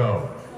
go.